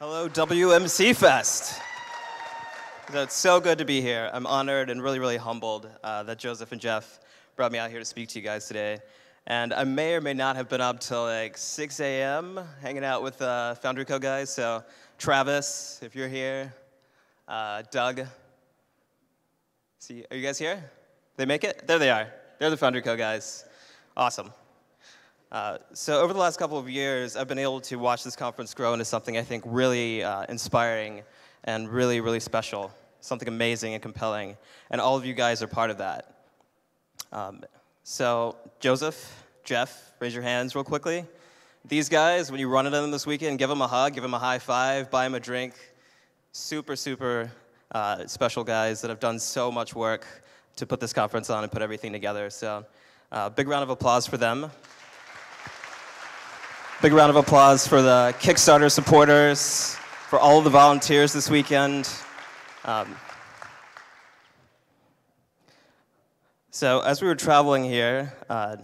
Hello, WMC Fest. It's so good to be here. I'm honored and really, really humbled uh, that Joseph and Jeff brought me out here to speak to you guys today. And I may or may not have been up till like 6 a.m. hanging out with uh, Foundry Co guys. So, Travis, if you're here, uh, Doug. See, are you guys here? They make it? There they are. They're the Foundry Co guys. Awesome. Uh, so over the last couple of years, I've been able to watch this conference grow into something I think really uh, inspiring and really, really special, something amazing and compelling. And all of you guys are part of that. Um, so Joseph, Jeff, raise your hands real quickly. These guys, when you run into them this weekend, give them a hug, give them a high five, buy them a drink. Super, super uh, special guys that have done so much work to put this conference on and put everything together. So uh, big round of applause for them. Big round of applause for the Kickstarter supporters, for all the volunteers this weekend. Um, so, as we were traveling here, uh,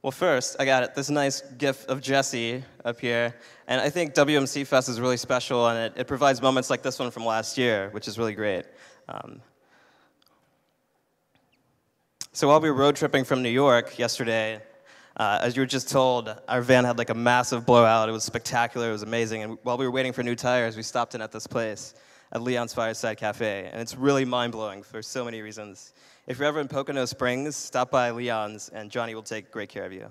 well, first, I got this nice gift of Jesse up here. And I think WMC Fest is really special, and it, it provides moments like this one from last year, which is really great. Um, so, while we were road tripping from New York yesterday, uh, as you were just told, our van had like a massive blowout. It was spectacular. It was amazing. And while we were waiting for new tires, we stopped in at this place, at Leon's Fireside Cafe. And it's really mind blowing for so many reasons. If you're ever in Pocono Springs, stop by Leon's, and Johnny will take great care of you.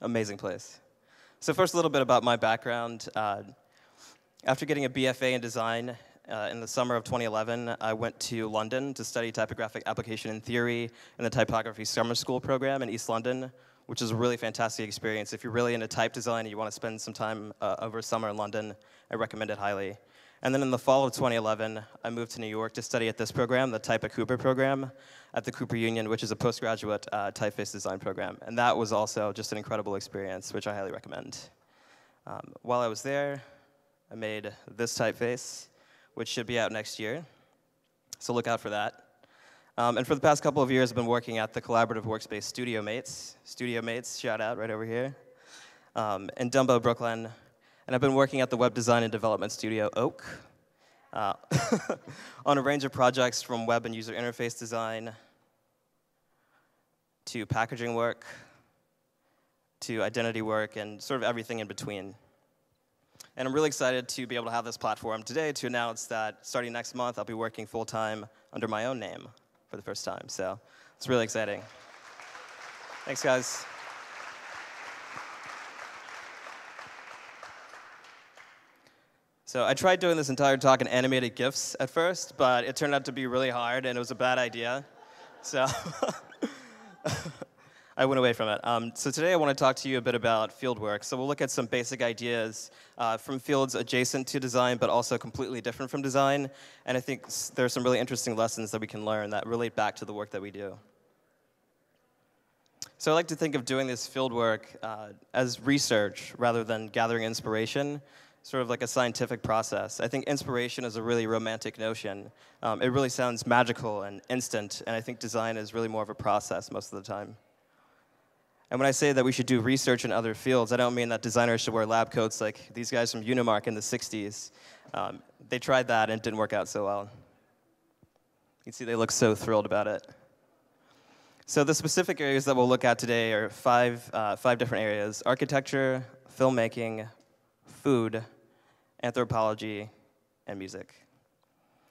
Amazing place. So, first, a little bit about my background. Uh, after getting a BFA in design uh, in the summer of 2011, I went to London to study typographic application and theory in the typography summer school program in East London, which is a really fantastic experience. If you're really into type design and you want to spend some time uh, over summer in London, I recommend it highly. And then in the fall of 2011, I moved to New York to study at this program, the Type at Cooper program, at the Cooper Union, which is a postgraduate uh, typeface design program. And that was also just an incredible experience, which I highly recommend. Um, while I was there, I made this typeface which should be out next year. So look out for that. Um, and for the past couple of years, I've been working at the collaborative workspace Studiomates. Studio Mates, shout out right over here, um, in Dumbo, Brooklyn. And I've been working at the web design and development studio Oak uh, on a range of projects from web and user interface design to packaging work to identity work and sort of everything in between. And I'm really excited to be able to have this platform today to announce that starting next month, I'll be working full time under my own name for the first time. So it's really exciting. Thanks, guys. So I tried doing this entire talk in animated GIFs at first, but it turned out to be really hard and it was a bad idea. So I went away from it. Um, so today I want to talk to you a bit about fieldwork. So we'll look at some basic ideas uh, from fields adjacent to design, but also completely different from design. And I think there are some really interesting lessons that we can learn that relate back to the work that we do. So I like to think of doing this fieldwork uh, as research rather than gathering inspiration, sort of like a scientific process. I think inspiration is a really romantic notion. Um, it really sounds magical and instant, and I think design is really more of a process most of the time. And when I say that we should do research in other fields, I don't mean that designers should wear lab coats like these guys from Unimark in the 60s. Um, they tried that and it didn't work out so well. You can see they look so thrilled about it. So the specific areas that we'll look at today are five, uh, five different areas. Architecture, filmmaking, food, anthropology, and music.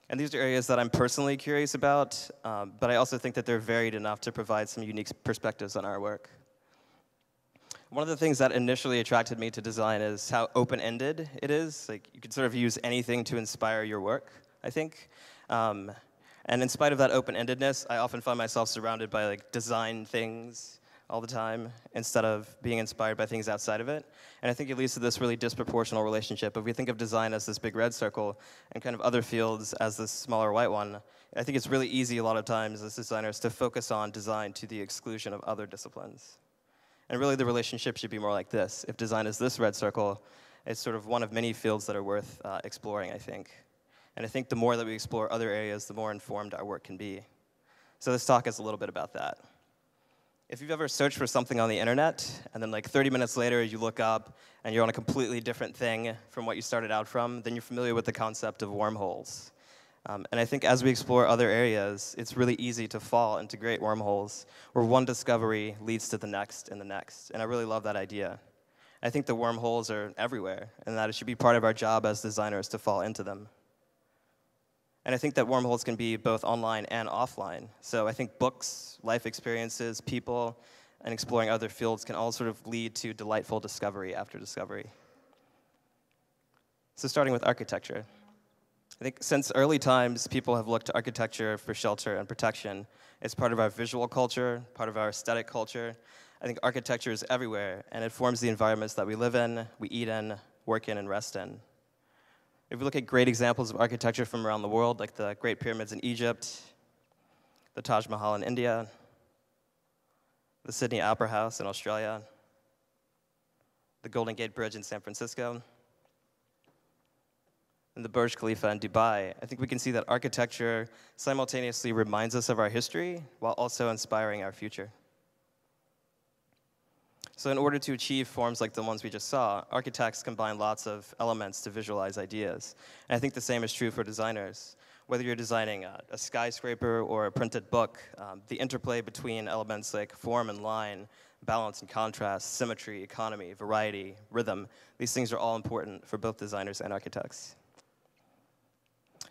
And these are areas that I'm personally curious about, um, but I also think that they're varied enough to provide some unique perspectives on our work. One of the things that initially attracted me to design is how open-ended it is. Like you can sort of use anything to inspire your work, I think. Um, and in spite of that open-endedness, I often find myself surrounded by like design things all the time instead of being inspired by things outside of it. And I think it leads to this really disproportional relationship. If we think of design as this big red circle and kind of other fields as this smaller white one, I think it's really easy a lot of times as designers to focus on design to the exclusion of other disciplines. And really, the relationship should be more like this. If design is this red circle, it's sort of one of many fields that are worth uh, exploring, I think. And I think the more that we explore other areas, the more informed our work can be. So this talk is a little bit about that. If you've ever searched for something on the internet, and then like 30 minutes later you look up and you're on a completely different thing from what you started out from, then you're familiar with the concept of wormholes. Um, and I think as we explore other areas, it's really easy to fall into great wormholes where one discovery leads to the next and the next. And I really love that idea. I think the wormholes are everywhere, and that it should be part of our job as designers to fall into them. And I think that wormholes can be both online and offline. So I think books, life experiences, people, and exploring other fields can all sort of lead to delightful discovery after discovery. So starting with architecture. I think since early times, people have looked to architecture for shelter and protection. It's part of our visual culture, part of our aesthetic culture. I think architecture is everywhere, and it forms the environments that we live in, we eat in, work in, and rest in. If we look at great examples of architecture from around the world, like the Great Pyramids in Egypt, the Taj Mahal in India, the Sydney Opera House in Australia, the Golden Gate Bridge in San Francisco, and the Burj Khalifa in Dubai, I think we can see that architecture simultaneously reminds us of our history while also inspiring our future. So in order to achieve forms like the ones we just saw, architects combine lots of elements to visualize ideas. And I think the same is true for designers. Whether you're designing a, a skyscraper or a printed book, um, the interplay between elements like form and line, balance and contrast, symmetry, economy, variety, rhythm, these things are all important for both designers and architects.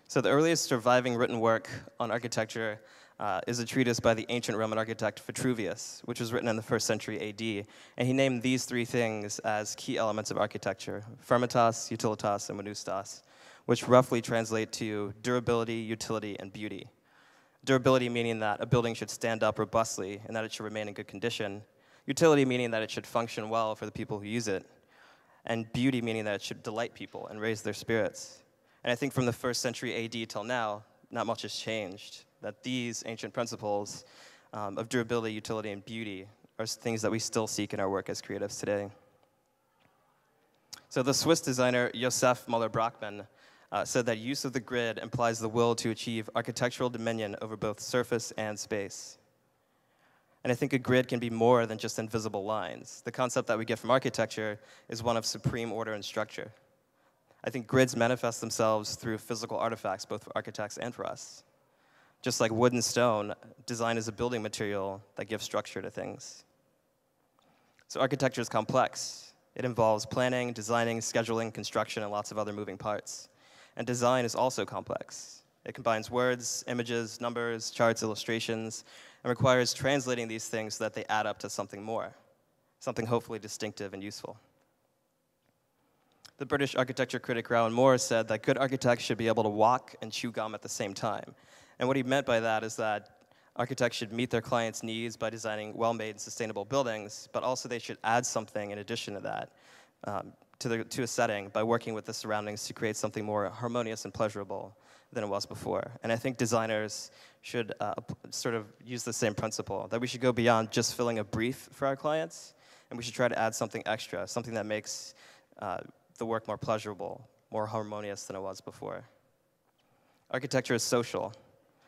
So the earliest surviving written work on architecture uh, is a treatise by the ancient Roman architect Vitruvius, which was written in the first century AD. And he named these three things as key elements of architecture firmitas, utilitas, and venustas, which roughly translate to durability, utility, and beauty. Durability meaning that a building should stand up robustly and that it should remain in good condition. Utility meaning that it should function well for the people who use it. And beauty meaning that it should delight people and raise their spirits. And I think from the first century AD till now, not much has changed that these ancient principles um, of durability, utility, and beauty are things that we still seek in our work as creatives today. So the Swiss designer Josef Müller-Brockmann uh, said that use of the grid implies the will to achieve architectural dominion over both surface and space. And I think a grid can be more than just invisible lines. The concept that we get from architecture is one of supreme order and structure. I think grids manifest themselves through physical artifacts, both for architects and for us. Just like wood and stone, design is a building material that gives structure to things. So architecture is complex. It involves planning, designing, scheduling, construction, and lots of other moving parts. And design is also complex. It combines words, images, numbers, charts, illustrations, and requires translating these things so that they add up to something more, something hopefully distinctive and useful. The British architecture critic Rowan Moore said that good architects should be able to walk and chew gum at the same time, and what he meant by that is that architects should meet their clients' needs by designing well-made and sustainable buildings, but also they should add something in addition to that um, to, the, to a setting by working with the surroundings to create something more harmonious and pleasurable than it was before. And I think designers should uh, sort of use the same principle, that we should go beyond just filling a brief for our clients, and we should try to add something extra, something that makes uh, the work more pleasurable, more harmonious than it was before. Architecture is social.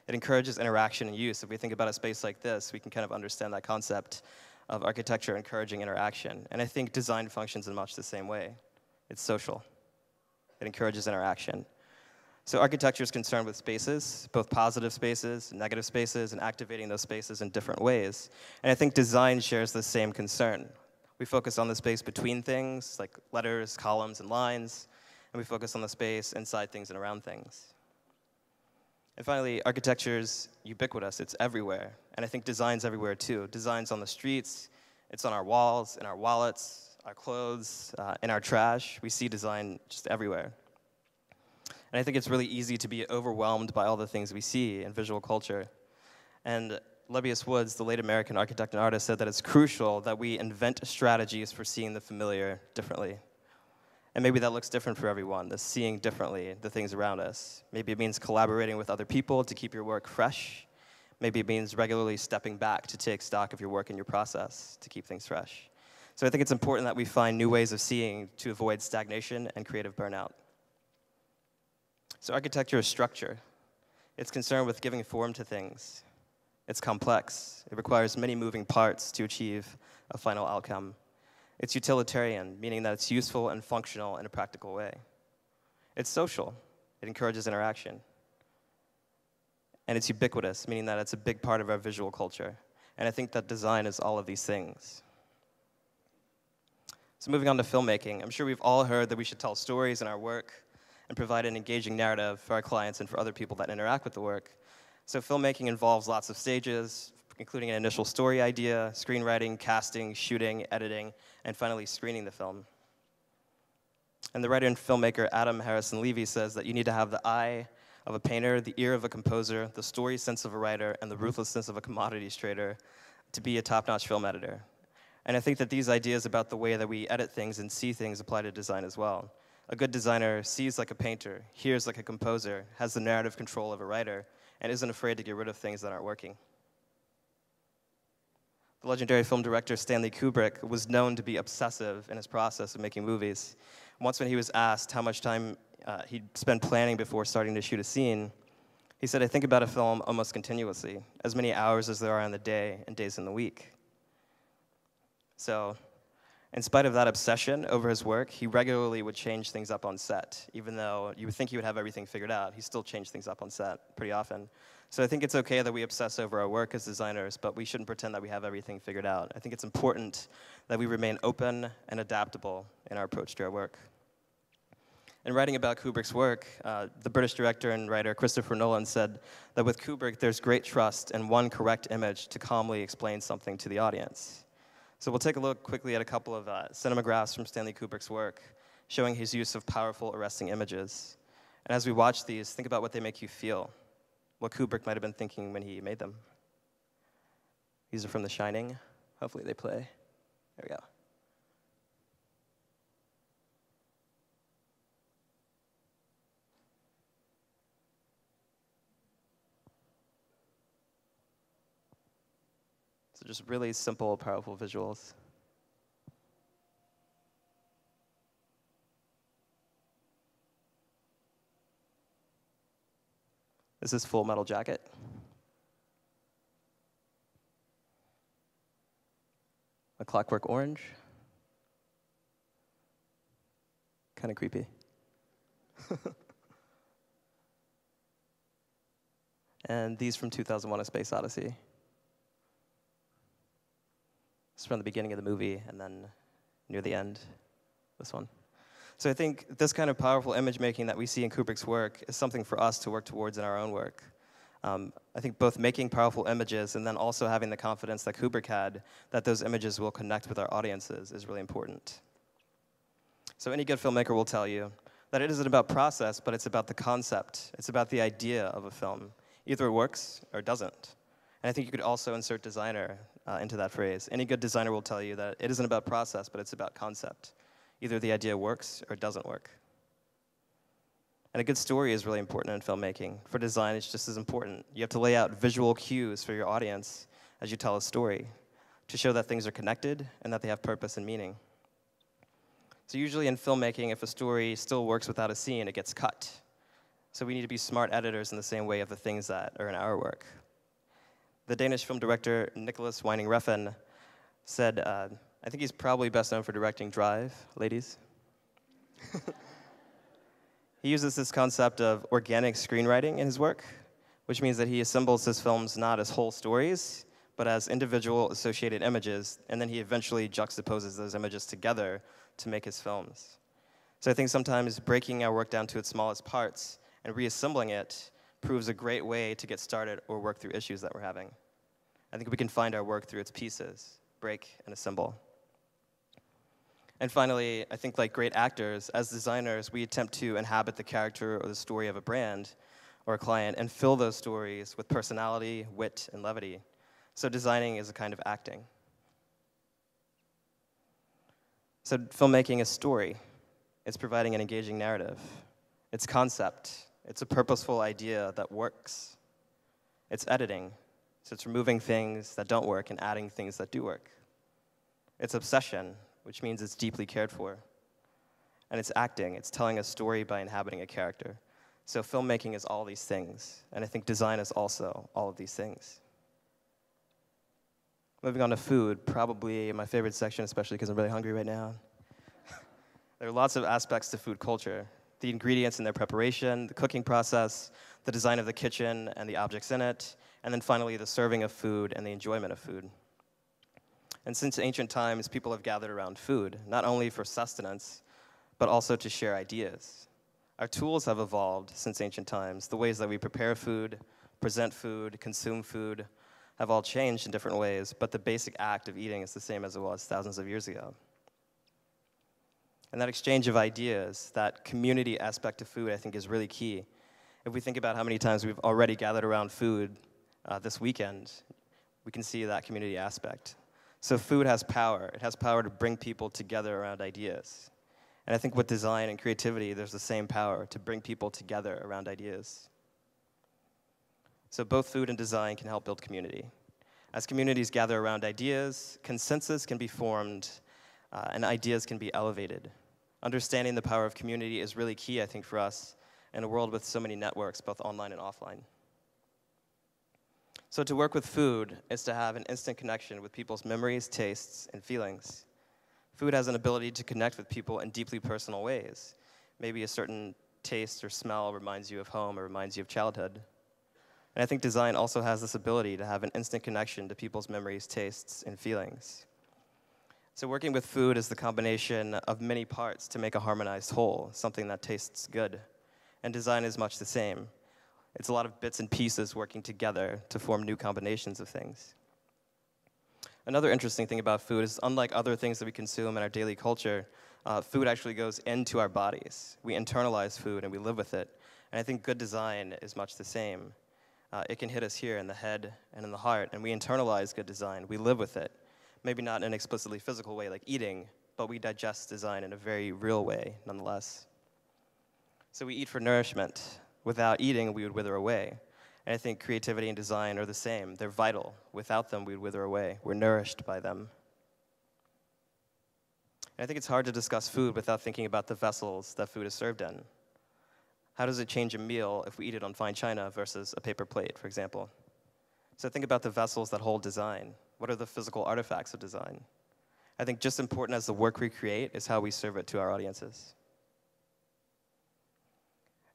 It encourages interaction and use. If we think about a space like this, we can kind of understand that concept of architecture encouraging interaction. And I think design functions in much the same way. It's social. It encourages interaction. So architecture is concerned with spaces, both positive spaces, negative spaces, and activating those spaces in different ways. And I think design shares the same concern. We focus on the space between things, like letters, columns, and lines, and we focus on the space inside things and around things. And finally, architecture is ubiquitous, it's everywhere. And I think design's everywhere too. Design's on the streets, it's on our walls, in our wallets, our clothes, uh, in our trash. We see design just everywhere. And I think it's really easy to be overwhelmed by all the things we see in visual culture. And Lebbeus Woods, the late American architect and artist, said that it's crucial that we invent strategies for seeing the familiar differently. And maybe that looks different for everyone, the seeing differently the things around us. Maybe it means collaborating with other people to keep your work fresh. Maybe it means regularly stepping back to take stock of your work and your process to keep things fresh. So I think it's important that we find new ways of seeing to avoid stagnation and creative burnout. So architecture is structure. It's concerned with giving form to things. It's complex. It requires many moving parts to achieve a final outcome. It's utilitarian, meaning that it's useful and functional in a practical way. It's social. It encourages interaction. And it's ubiquitous, meaning that it's a big part of our visual culture. And I think that design is all of these things. So, moving on to filmmaking, I'm sure we've all heard that we should tell stories in our work and provide an engaging narrative for our clients and for other people that interact with the work. So, filmmaking involves lots of stages, including an initial story idea, screenwriting, casting, shooting, editing, and finally screening the film. And the writer and filmmaker Adam Harrison Levy says that you need to have the eye of a painter, the ear of a composer, the story sense of a writer, and the ruthlessness of a commodities trader to be a top notch film editor. And I think that these ideas about the way that we edit things and see things apply to design as well. A good designer sees like a painter, hears like a composer, has the narrative control of a writer, and isn't afraid to get rid of things that aren't working. The legendary film director Stanley Kubrick was known to be obsessive in his process of making movies. Once, when he was asked how much time uh, he'd spend planning before starting to shoot a scene, he said, I think about a film almost continuously, as many hours as there are in the day and days in the week. So, in spite of that obsession over his work, he regularly would change things up on set. Even though you would think he would have everything figured out, he still changed things up on set pretty often. So I think it's okay that we obsess over our work as designers, but we shouldn't pretend that we have everything figured out. I think it's important that we remain open and adaptable in our approach to our work. In writing about Kubrick's work, uh, the British director and writer Christopher Nolan said that with Kubrick, there's great trust in one correct image to calmly explain something to the audience. So we'll take a look quickly at a couple of uh, cinemagraphs from Stanley Kubrick's work, showing his use of powerful, arresting images. And as we watch these, think about what they make you feel, what Kubrick might have been thinking when he made them. These are from The Shining. Hopefully they play. There we go. Just really simple, powerful visuals. This is Full Metal Jacket. A Clockwork Orange. Kind of creepy. and these from 2001 A Space Odyssey. It's from the beginning of the movie and then near the end, this one. So I think this kind of powerful image making that we see in Kubrick's work is something for us to work towards in our own work. Um, I think both making powerful images and then also having the confidence that Kubrick had that those images will connect with our audiences is really important. So any good filmmaker will tell you that it isn't about process, but it's about the concept. It's about the idea of a film. Either it works or it doesn't. And I think you could also insert designer uh, into that phrase. Any good designer will tell you that it isn't about process, but it's about concept. Either the idea works or it doesn't work. And a good story is really important in filmmaking. For design, it's just as important. You have to lay out visual cues for your audience as you tell a story to show that things are connected and that they have purpose and meaning. So, usually in filmmaking, if a story still works without a scene, it gets cut. So, we need to be smart editors in the same way of the things that are in our work the Danish film director Nicolas Winding Refn said, uh, I think he's probably best known for directing Drive, ladies. he uses this concept of organic screenwriting in his work, which means that he assembles his films not as whole stories, but as individual associated images, and then he eventually juxtaposes those images together to make his films. So I think sometimes breaking our work down to its smallest parts and reassembling it proves a great way to get started or work through issues that we're having. I think we can find our work through its pieces, break and assemble. And finally, I think like great actors, as designers, we attempt to inhabit the character or the story of a brand or a client and fill those stories with personality, wit, and levity. So designing is a kind of acting. So filmmaking is story. It's providing an engaging narrative. It's concept. It's a purposeful idea that works. It's editing, so it's removing things that don't work and adding things that do work. It's obsession, which means it's deeply cared for. And it's acting, it's telling a story by inhabiting a character. So filmmaking is all these things, and I think design is also all of these things. Moving on to food, probably my favorite section, especially because I'm really hungry right now. there are lots of aspects to food culture the ingredients and their preparation, the cooking process, the design of the kitchen and the objects in it, and then finally the serving of food and the enjoyment of food. And since ancient times, people have gathered around food, not only for sustenance, but also to share ideas. Our tools have evolved since ancient times. The ways that we prepare food, present food, consume food, have all changed in different ways, but the basic act of eating is the same as it was thousands of years ago. And that exchange of ideas, that community aspect of food, I think is really key. If we think about how many times we've already gathered around food uh, this weekend, we can see that community aspect. So food has power. It has power to bring people together around ideas. And I think with design and creativity, there's the same power to bring people together around ideas. So both food and design can help build community. As communities gather around ideas, consensus can be formed uh, and ideas can be elevated. Understanding the power of community is really key, I think, for us in a world with so many networks, both online and offline. So, to work with food is to have an instant connection with people's memories, tastes, and feelings. Food has an ability to connect with people in deeply personal ways. Maybe a certain taste or smell reminds you of home or reminds you of childhood. And I think design also has this ability to have an instant connection to people's memories, tastes, and feelings. So, working with food is the combination of many parts to make a harmonized whole, something that tastes good. And design is much the same. It's a lot of bits and pieces working together to form new combinations of things. Another interesting thing about food is, unlike other things that we consume in our daily culture, uh, food actually goes into our bodies. We internalize food and we live with it. And I think good design is much the same. Uh, it can hit us here in the head and in the heart, and we internalize good design. We live with it maybe not in an explicitly physical way like eating, but we digest design in a very real way nonetheless. So we eat for nourishment. Without eating, we would wither away. And I think creativity and design are the same. They're vital. Without them, we'd wither away. We're nourished by them. And I think it's hard to discuss food without thinking about the vessels that food is served in. How does it change a meal if we eat it on fine china versus a paper plate, for example? So think about the vessels that hold design. What are the physical artifacts of design? I think just important as the work we create is how we serve it to our audiences.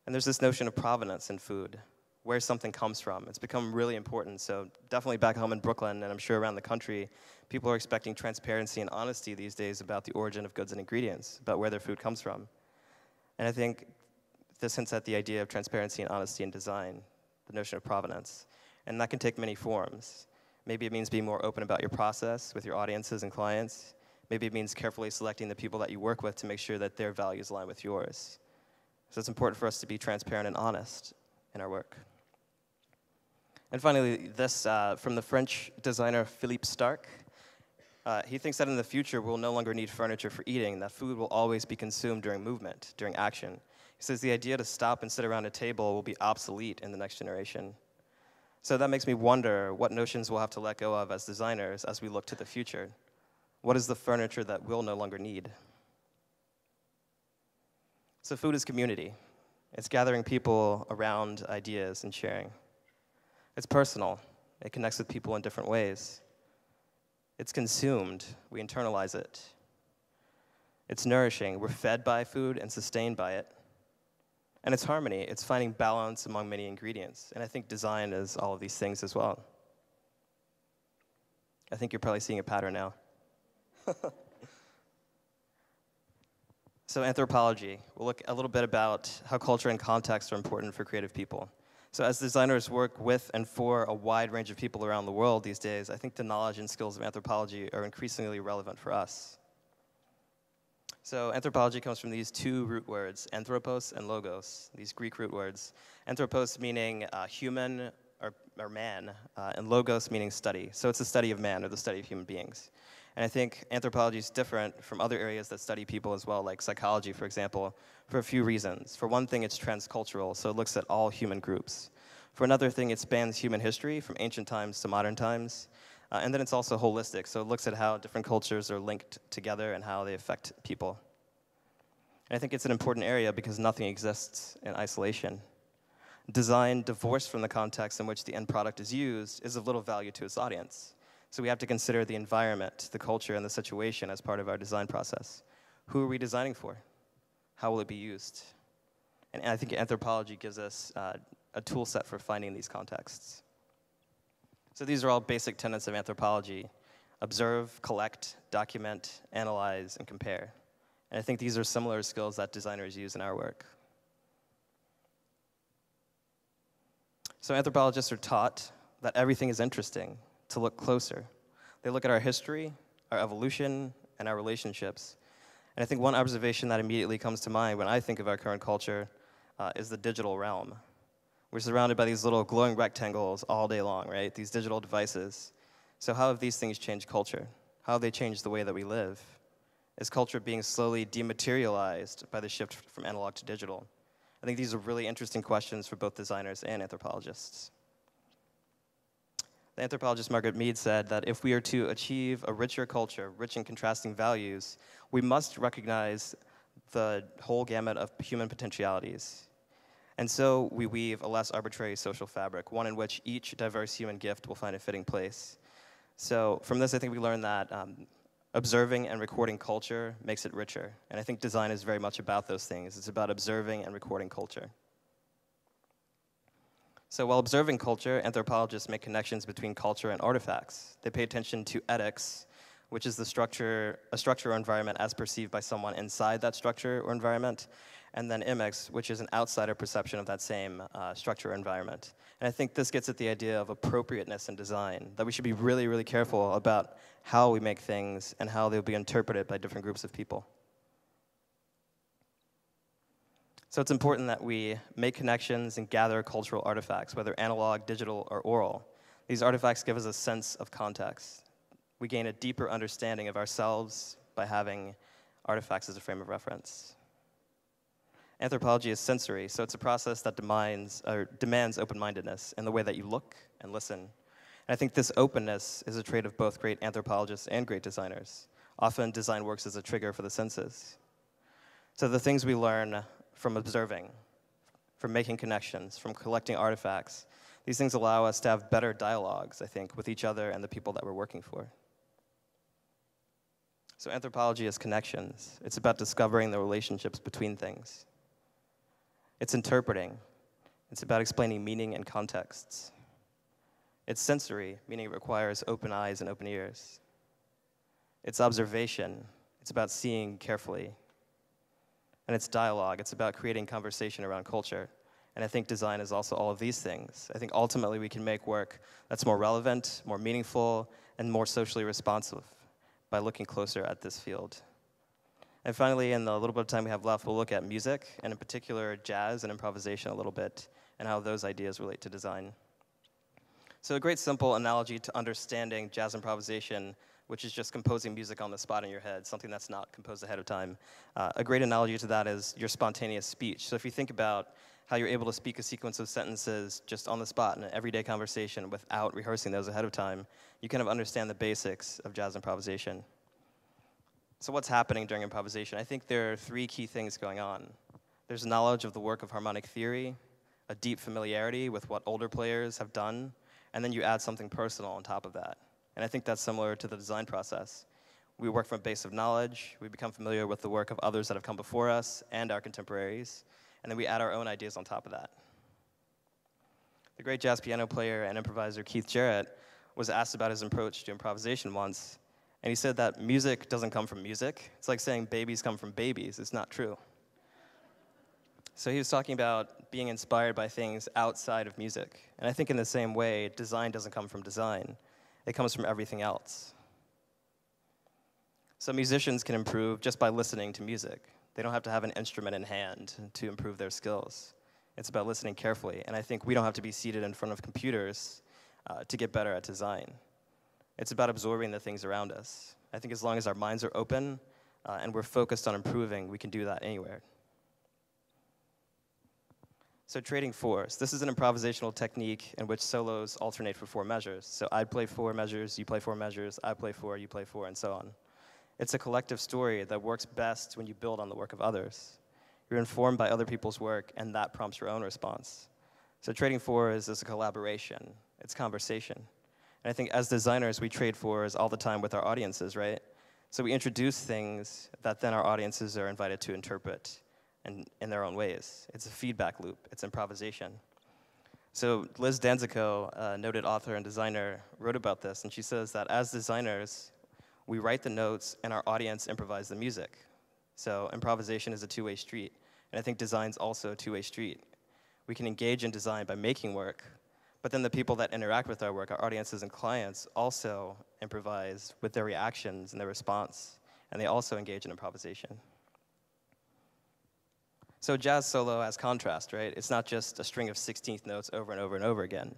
And there's this notion of provenance in food, where something comes from. It's become really important. So, definitely back home in Brooklyn, and I'm sure around the country, people are expecting transparency and honesty these days about the origin of goods and ingredients, about where their food comes from. And I think this hints at the idea of transparency and honesty in design, the notion of provenance. And that can take many forms. Maybe it means being more open about your process with your audiences and clients. Maybe it means carefully selecting the people that you work with to make sure that their values align with yours. So it's important for us to be transparent and honest in our work. And finally, this uh, from the French designer Philippe Starck. Uh, he thinks that in the future we'll no longer need furniture for eating, that food will always be consumed during movement, during action. He says the idea to stop and sit around a table will be obsolete in the next generation. So that makes me wonder what notions we'll have to let go of as designers as we look to the future. What is the furniture that we'll no longer need? So, food is community. It's gathering people around ideas and sharing. It's personal, it connects with people in different ways. It's consumed, we internalize it. It's nourishing, we're fed by food and sustained by it. And it's harmony, it's finding balance among many ingredients. And I think design is all of these things as well. I think you're probably seeing a pattern now. so, anthropology. We'll look a little bit about how culture and context are important for creative people. So, as designers work with and for a wide range of people around the world these days, I think the knowledge and skills of anthropology are increasingly relevant for us. So anthropology comes from these two root words, anthropos and logos, these Greek root words. Anthropos meaning uh, human or, or man, uh, and logos meaning study. So it's the study of man or the study of human beings. And I think anthropology is different from other areas that study people as well, like psychology, for example, for a few reasons. For one thing, it's transcultural, so it looks at all human groups. For another thing, it spans human history from ancient times to modern times. Uh, and then it's also holistic, so it looks at how different cultures are linked together and how they affect people. And I think it's an important area because nothing exists in isolation. Design divorced from the context in which the end product is used is of little value to its audience. So we have to consider the environment, the culture, and the situation as part of our design process. Who are we designing for? How will it be used? And I think anthropology gives us uh, a tool set for finding these contexts. So these are all basic tenets of anthropology observe, collect, document, analyze, and compare. And I think these are similar skills that designers use in our work. So anthropologists are taught that everything is interesting, to look closer. They look at our history, our evolution, and our relationships. And I think one observation that immediately comes to mind when I think of our current culture uh, is the digital realm. We're surrounded by these little glowing rectangles all day long, right? These digital devices. So, how have these things changed culture? How have they changed the way that we live? Is culture being slowly dematerialized by the shift from analog to digital? I think these are really interesting questions for both designers and anthropologists. The anthropologist Margaret Mead said that if we are to achieve a richer culture, rich in contrasting values, we must recognize the whole gamut of human potentialities. And so we weave a less arbitrary social fabric, one in which each diverse human gift will find a fitting place. So from this, I think we learn that um, observing and recording culture makes it richer. And I think design is very much about those things. It's about observing and recording culture. So while observing culture, anthropologists make connections between culture and artifacts. They pay attention to etics, which is the structure, a structure or environment as perceived by someone inside that structure or environment, and then emics, which is an outsider perception of that same uh, structure or environment. And I think this gets at the idea of appropriateness in design, that we should be really, really careful about how we make things and how they'll be interpreted by different groups of people. So it's important that we make connections and gather cultural artifacts, whether analog, digital, or oral. These artifacts give us a sense of context. We gain a deeper understanding of ourselves by having artifacts as a frame of reference. Anthropology is sensory, so it's a process that demands, demands open-mindedness in the way that you look and listen. And I think this openness is a trait of both great anthropologists and great designers. Often design works as a trigger for the senses. So the things we learn from observing, from making connections, from collecting artifacts. These things allow us to have better dialogues, I think, with each other and the people that we're working for. So, anthropology is connections. It's about discovering the relationships between things. It's interpreting. It's about explaining meaning and contexts. It's sensory, meaning it requires open eyes and open ears. It's observation. It's about seeing carefully and it's dialogue. It's about creating conversation around culture. And I think design is also all of these things. I think ultimately we can make work that's more relevant, more meaningful, and more socially responsive by looking closer at this field. And finally, in the little bit of time we have left, we'll look at music, and in particular jazz and improvisation a little bit, and how those ideas relate to design. So a great simple analogy to understanding jazz improvisation which is just composing music on the spot in your head, something that's not composed ahead of time. Uh, a great analogy to that is your spontaneous speech. So if you think about how you're able to speak a sequence of sentences just on the spot in an everyday conversation without rehearsing those ahead of time, you kind of understand the basics of jazz improvisation. So what's happening during improvisation? I think there are three key things going on. There's knowledge of the work of harmonic theory, a deep familiarity with what older players have done, and then you add something personal on top of that. And I think that's similar to the design process. We work from a base of knowledge, we become familiar with the work of others that have come before us and our contemporaries, and then we add our own ideas on top of that. The great jazz piano player and improviser Keith Jarrett was asked about his approach to improvisation once, and he said that music doesn't come from music. It's like saying babies come from babies. It's not true. So he was talking about being inspired by things outside of music. And I think in the same way, design doesn't come from design. It comes from everything else. So musicians can improve just by listening to music. They don't have to have an instrument in hand to improve their skills. It's about listening carefully. And I think we don't have to be seated in front of computers uh, to get better at design. It's about absorbing the things around us. I think as long as our minds are open uh, and we're focused on improving, we can do that anywhere. So trading fours. This is an improvisational technique in which solos alternate for four measures. So I play four measures, you play four measures, I play four, you play four, and so on. It's a collective story that works best when you build on the work of others. You're informed by other people's work, and that prompts your own response. So trading fours is a collaboration. It's conversation. And I think as designers, we trade fours all the time with our audiences, right? So we introduce things that then our audiences are invited to interpret in, in their own ways. It's a feedback loop, it's improvisation. So Liz Danzico, a noted author and designer, wrote about this, and she says that as designers, we write the notes and our audience improvise the music. So improvisation is a two-way street, and I think design's also a two-way street. We can engage in design by making work, but then the people that interact with our work, our audiences and clients, also improvise with their reactions and their response, and they also engage in improvisation. So jazz solo has contrast, right? It's not just a string of 16th notes over and over and over again.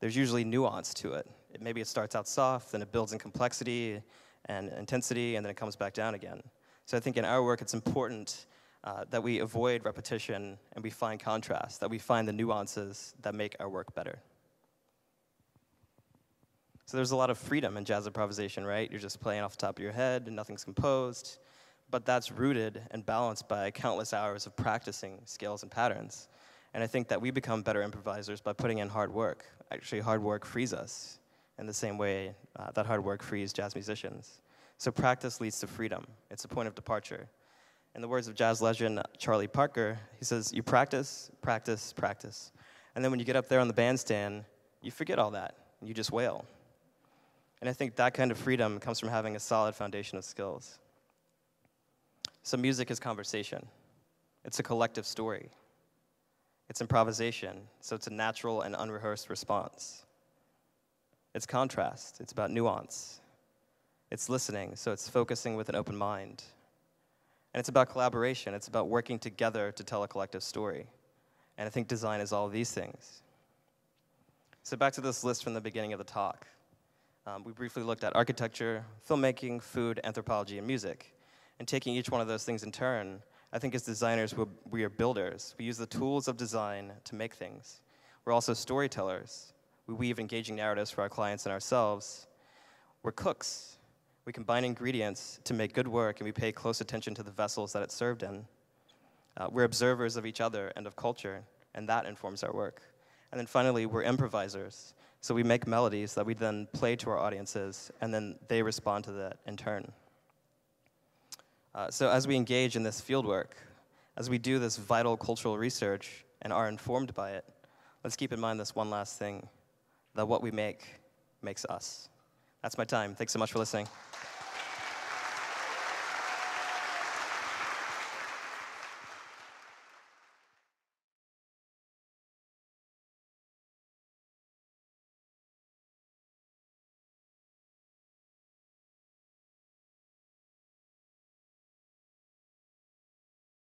There's usually nuance to it. it. Maybe it starts out soft, then it builds in complexity and intensity, and then it comes back down again. So I think in our work, it's important uh, that we avoid repetition and we find contrast, that we find the nuances that make our work better. So there's a lot of freedom in jazz improvisation, right? You're just playing off the top of your head and nothing's composed but that's rooted and balanced by countless hours of practicing scales and patterns. And I think that we become better improvisers by putting in hard work. Actually, hard work frees us in the same way uh, that hard work frees jazz musicians. So practice leads to freedom. It's a point of departure. In the words of jazz legend Charlie Parker, he says, you practice, practice, practice. And then when you get up there on the bandstand, you forget all that, and you just wail. And I think that kind of freedom comes from having a solid foundation of skills. So, music is conversation, it's a collective story, it's improvisation, so it's a natural and unrehearsed response. It's contrast, it's about nuance. It's listening, so it's focusing with an open mind. And it's about collaboration, it's about working together to tell a collective story. And I think design is all these things. So, back to this list from the beginning of the talk. Um, we briefly looked at architecture, filmmaking, food, anthropology, and music and taking each one of those things in turn, I think as designers, we are builders. We use the tools of design to make things. We're also storytellers. We weave engaging narratives for our clients and ourselves. We're cooks. We combine ingredients to make good work, and we pay close attention to the vessels that it's served in. Uh, we're observers of each other and of culture, and that informs our work. And then finally, we're improvisers. So we make melodies that we then play to our audiences, and then they respond to that in turn. Uh, so as we engage in this fieldwork, as we do this vital cultural research and are informed by it, let's keep in mind this one last thing, that what we make makes us. That's my time. Thanks so much for listening.